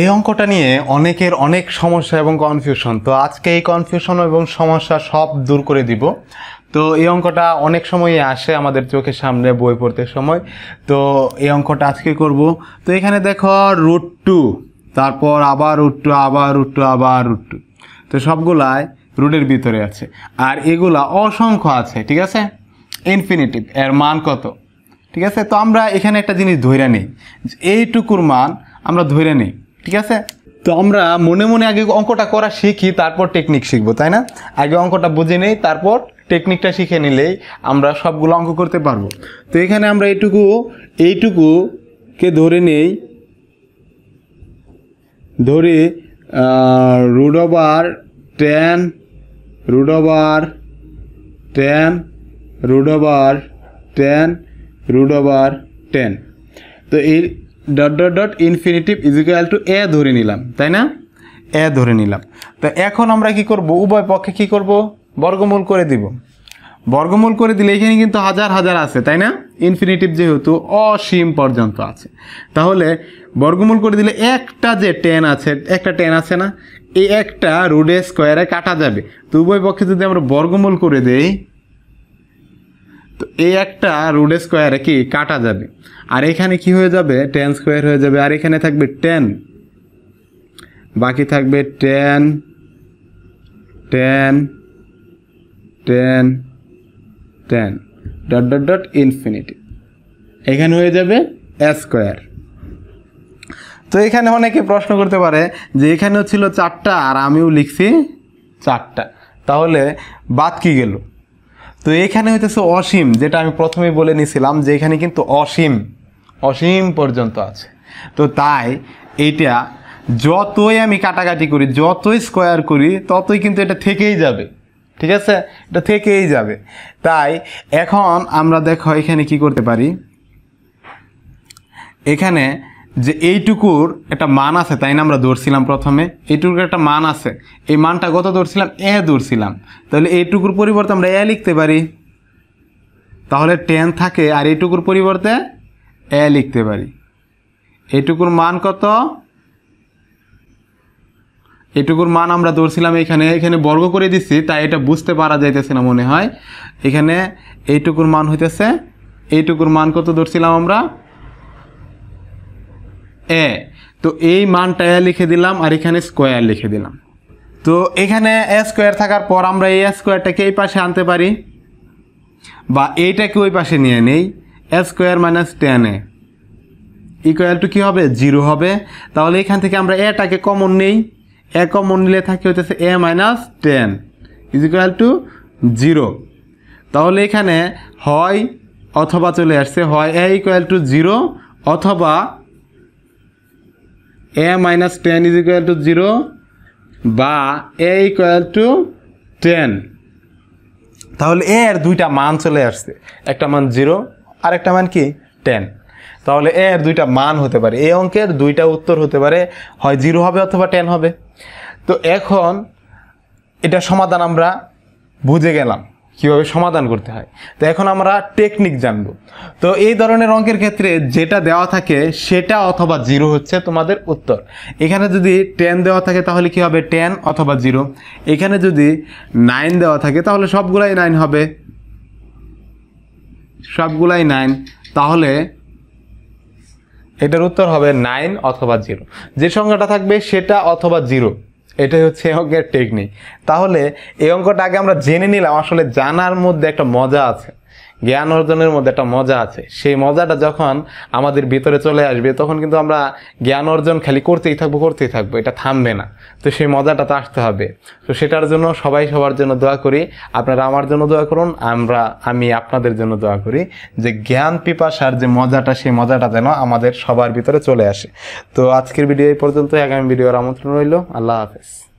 এই অঙ্কটা নিয়ে অনেকের অনেক সমস্যা এবং কনফিউশন তো আজকে এই কনফিউশন এবং সমস্যা সব দূর করে দিব। তো এই অঙ্কটা অনেক সময়ই আসে আমাদের চোখের সামনে, বই পড়তে সময়। তো এই অঙ্কটা আজকে করব। তো এখানে দেখো রুট টু তারপর আবার রুট টু আবার রুট টু আবার রুট টু তো সবগুলাই রুটের ভিতরে আছে। আর এগুলা অসংখ্য আছে, ঠিক আছে? ইনফিনিটিভ এর মান কত? ঠিক আছে? তো আমরা এখানে একটা জিনিস ধরে নিই। এইটুকুর মান আমরা ধরে নিই। ঠিক আছে? তো আমরা মনে মনে আগে অঙ্কটা করা শিখি, তারপর টেকনিক শিখব, তাই না? আগে অঙ্কটা বুঝে নেই, তারপর টেকনিকটা শিখে নিলেই আমরা সবগুলো অঙ্ক করতে পারব। তো এখানে আমরা এইটুকু, এইটুকুকে ধরে নেই, ধরে root over ten root over ten over ten over ten তো এই dot dot dot infinity is equal to a ধরে নিলাম, তাই না? এ ধরে নিলাম। তো এখন আমরা কি করব? উভয় পক্ষে কি করব? বর্গমূল করে দিব। বর্গমূল করে দিলে এখানে কিন্তু হাজার হাজার আছে, তাই না? ইনফিনিটিভ যেহেতু অসীম পর্যন্ত আছে। তাহলে বর্গমূল করে দিলে একটা যে টেন আছে, একটা টেন আছে না? এই একটা রুডে স্কোয়ারে কাটা যাবে। তো উভয় পক্ষে যদি আমরা বর্গমূল করে দেই তো এই একটা রুড স্কোয়ারে কি কাটা যাবে? আর এখানে কি হয়ে যাবে? টেন স্কোয়ার হয়ে যাবে। আর এখানে থাকবে টেন বাকি থাকবে ten ten ten ten dot dot dot infinity এখানে হয়ে যাবে স্কোয়ার তো এখানে অনেকে প্রশ্ন করতে পারে যে এখানেও ছিল চারটা আর আমিও লিখছি চারটা। তাহলে বাদ কি গেল? তো এখানে হইতেছে অসীম, যেটা আমি প্রথমেই বলে নিয়েছিলাম যে এখানে কিন্তু অসীম অসীম পর্যন্ত আছে। তো তাই এইটা যতই আমি কাটাকাটি করি, যতই স্কোয়ার করি, ততই কিন্তু এটা থেকেই যাবে। ঠিক আছে? এটা থেকেই যাবে। তাই এখন আমরা দেখো এখানে কি করতে পারি? এখানে যে এইটুকুর একটা মান আছে, তাই না আমরা ধরছিলাম প্রথমে? এইটুকুর একটা মান আছে। এই মানটা কত ধরছিলাম? এ ধরছিলাম। তাহলে এইটুকুর পরিবর্তে আমরা এ লিখতে পারি। তাহলে টেন থাকে, আর এইটুকুর পরিবর্তে এ লিখতে পারি। এইটুকুর মান কত? এটুকুর মান আমরা ধরছিলাম এখানে এখানে বর্গ করে দিচ্ছি তাই এটা বুঝতে পারা যাইতেছে না মনে হয়। এখানে এইটুকুর মান হইতেছে, এইটুকুর মান কত ধরছিলাম আমরা? এ, তো এই মানটা লিখে দিলাম আর এখানে স্কোয়ার লিখে দিলাম। তো এখানে এ স্কোয়ার থাকার পর আমরা এই স্কোয়ারটাকে এই পাশে আনতে পারি। বা এইটাকে ওই পাশে নিয়ে নেই। A square minus ten a. Equal to কী হবে? জিরো হবে। তাহলে এখান থেকে আমরা এটাকে কমন নেই। এ কমন নিলে থাকে হইতেছে a minus ten. Is equal to zero. তাহলে এখানে হয় অথবা চলে আসছে, হয় এ ইকুয়াল টু জিরো অথবা a minus ten is equal to zero বা এ ইকুয়াল টু টেন তাহলে এ এর দুইটা মান চলে আসছে। একটা মান জিরো আর একটা মান কি? টেন তাহলে এ এর দুইটা মান হতে পারে। এই অঙ্কের দুইটা উত্তর হতে পারে। হয় জিরো হবে অথবা টেন হবে। তো এখন এটা সমাধান আমরা বুঝে গেলাম। কীভাবে সমাধান করতে হয়। তো এখন আমরা টেকনিক জানব। তো এই ধরনের অঙ্কের ক্ষেত্রে যেটা দেওয়া থাকে সেটা অথবা জিরো হচ্ছে তোমাদের উত্তর। এখানে যদি টেন দেওয়া থাকে তাহলে কি হবে? টেন অথবা জিরো। এখানে যদি নাইন দেওয়া থাকে তাহলে সবগুলাই নাইন হবে। সবগুলাই নাইন তাহলে এটার উত্তর হবে নাইন অথবা জিরো। যে সংখ্যাটা থাকবে সেটা অথবা জিরো। এটাই হচ্ছে এই অঙ্কের টেকনিক তাহলে এই অঙ্কটা আগে আমরা জেনে নিলাম, আসলে জানার মধ্যে একটা মজা আছে। জ্ঞান অর্জনের মধ্যে একটা মজা আছে। সেই মজাটা যখন আমাদের ভিতরে চলে আসবে, তখন কিন্তু আমরা জ্ঞান অর্জন খালি করতেই থাকব করতেই থাকব, এটা থামবে না। তো সেই মজাটা তো আসতে হবে। তো সেটার জন্য সবাই সবার জন্য দোয়া করি। আপনারা আমার জন্য দোয়া করুন, আমরা, আমি আপনাদের জন্য দোয়া করি যে জ্ঞান পিপাসার যে মজাটা, সেই মজাটা যেন আমাদের সবার ভিতরে চলে আসে। তো আজকের ভিডিও এই পর্যন্ত আগামী ভিডিওর আমন্ত্রণ রইল। আল্লাহ হাফেজ।